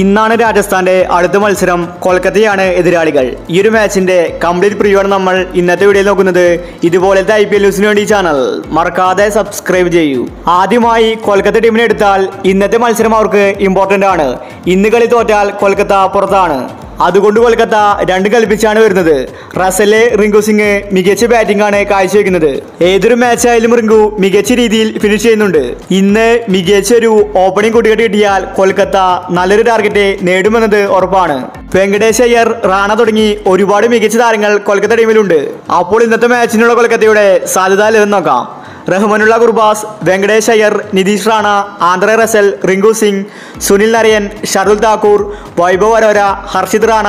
ഇന്നാണ് രാജസ്ഥാന്റെ അടുത്ത മത്സരം കൊൽക്കത്തയാണ് എതിരാളികൾ. ഈ ഒരു മാച്ചിന്റെ കംപ്ലീറ്റ് പ്രിവ്യൂ ആണ് നമ്മൾ ഇന്നത്തെ വീഡിയോയിൽ നോക്കുന്നത്. ഇതുപോലത്തെ ഐ പി എൽ ന്യൂസിന് വേണ്ടി ചാനൽ മറക്കാതെ സബ്സ്ക്രൈബ് ചെയ്യൂ. ആദ്യമായി കൊൽക്കത്ത ടീമിനെ എടുത്താൽ ഇന്നത്തെ മത്സരം അവർക്ക് ഇമ്പോർട്ടന്റ് ആണ്. ഇന്ന് കളി തോറ്റാൽ കൊൽക്കത്ത പുറത്താണ്. അതുകൊണ്ട് കൊൽക്കത്ത രണ്ട് കളിപ്പിച്ചാണ് വരുന്നത്. റസലെ റിങ്കു സിംഗ് മികച്ച ബാറ്റിംഗ് ആണ് കാഴ്ചവെക്കുന്നത്. ഏതൊരു മാച്ച് ആയാലും റിങ്കു മികച്ച രീതിയിൽ ഫിനിഷ് ചെയ്യുന്നുണ്ട്. ഇന്ന് മികച്ച ഒരു ഓപ്പണിംഗ് കുട്ടികെട്ട് കിട്ടിയാൽ കൊൽക്കത്ത നല്ലൊരു ടാർഗറ്റ് നേടുമെന്നത് ഉറപ്പാണ്. വെങ്കടേഷ് അയ്യർ റാണ തുടങ്ങി ഒരുപാട് മികച്ച താരങ്ങൾ കൊൽക്കത്ത ടീമിലുണ്ട് അപ്പോൾ ഇന്നത്തെ മാച്ചിനുള്ള കൊൽക്കത്തയുടെ സാധ്യത ലഭ്യം നോക്കാം. Rahmanullah Gurbaz Venkatesh Iyer Nitish Rana Andre Russell Rinku Singh Sunil Narine Shardul Thakur Vaibhav Arora Harshit Rana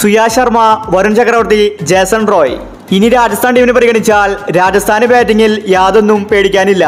Suyash Sharma Varun Chakravarthy Jason Roy. ഇനി രാജസ്ഥാൻ ടീമിനെ പരിഗണിച്ചാൽ രാജസ്ഥാന് ബാറ്റിങ്ങിൽ യാതൊന്നും പേടിക്കാനില്ല.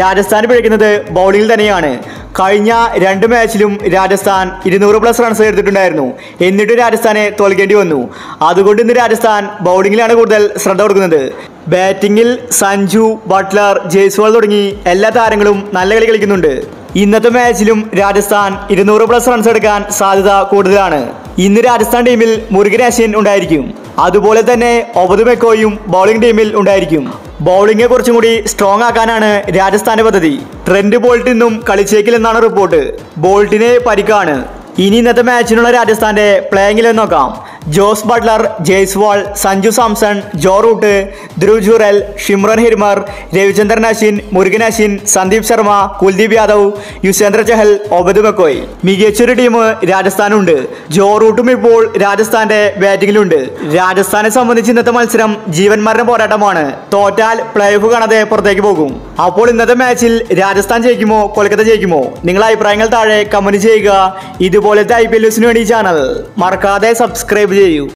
രാജസ്ഥാൻ പിഴയ്ക്കുന്നത് ബൗളിംഗിൽ തന്നെയാണ്. കഴിഞ്ഞ രണ്ട് മാച്ചിലും രാജസ്ഥാൻ ഇരുന്നൂറ് പ്ലസ് റൺസ് എടുത്തിട്ടുണ്ടായിരുന്നു എന്നിട്ട് രാജസ്ഥാനെ തോൽക്കേണ്ടി വന്നു. അതുകൊണ്ട് ഇന്ന് രാജസ്ഥാൻ ബൗളിങ്ങിലാണ് കൂടുതൽ ശ്രദ്ധ കൊടുക്കുന്നത്. ബാറ്റിങ്ങിൽ സഞ്ജു ബട്ട്ലർ ജയ്സ്വാൾ തുടങ്ങി എല്ലാ താരങ്ങളും നല്ല കളി കളിക്കുന്നുണ്ട്. ഇന്നത്തെ മാച്ചിലും രാജസ്ഥാൻ ഇരുന്നൂറ് പ്ലസ് റൺസ് എടുക്കാൻ സാധ്യത കൂടുതലാണ്. ഇന്ന് രാജസ്ഥാൻ ടീമിൽ മുരുകൻ അശ്വിൻ ഉണ്ടായിരിക്കും. അതുപോലെ തന്നെ ഒബത് മെക്കോയും ബൗളിംഗ് ടീമിൽ ഉണ്ടായിരിക്കും. ബൗളിംഗെ കുറച്ചും കൂടി സ്ട്രോങ് ആക്കാനാണ് രാജസ്ഥാന്റെ പദ്ധതി. ട്രെൻഡ് ബോൾട്ടിൽ നിന്നും കളിച്ചേക്കില്ലെന്നാണ് റിപ്പോർട്ട്. ബോൾട്ടിന് പരിക്കാണ്. ഇനി ഇന്നത്തെ മാച്ചിനുള്ള രാജസ്ഥാന്റെ പ്ലേയിങ്ങിൽ നോക്കാം. Jos Buttler Jaiswal Sanju Samson Joe Root Dhruv Jurel Shimron Hetmyer Ravichandran Ashwin Murugan Ashwin Sandeep Sharma Kuldeep Yadav Yuzvendra Chahal Obed McCoy. മികച്ചൊരു ടീം രാജസ്ഥാനുണ്ട്. ജോ റൂട്ടും ഇപ്പോൾ രാജസ്ഥാന്റെ ബാറ്റിംഗിലുണ്ട് രാജസ്ഥാനെ സംബന്ധിച്ച് ഇന്നത്തെ മത്സരം ജീവൻ മരണ പോരാട്ടമാണ്. തോറ്റാൽ പ്ലേ ഓഫ് കാണാതെ പുറത്തേക്ക് പോകും. അപ്പോൾ ഇന്നത്തെ മാച്ചിൽ രാജസ്ഥാൻ ജയിക്കുമോ കൊൽക്കത്ത ജയിക്കുമോ? നിങ്ങളുടെ അഭിപ്രായങ്ങൾ താഴെ കമന്റ് ചെയ്യുക. ഇതുപോലത്തെ ഐ പി എൽ ന്യൂസിന് വേണ്ടി ചാനൽ മറക്കാതെ സബ്സ്ക്രൈബ് ചെയ്യൂ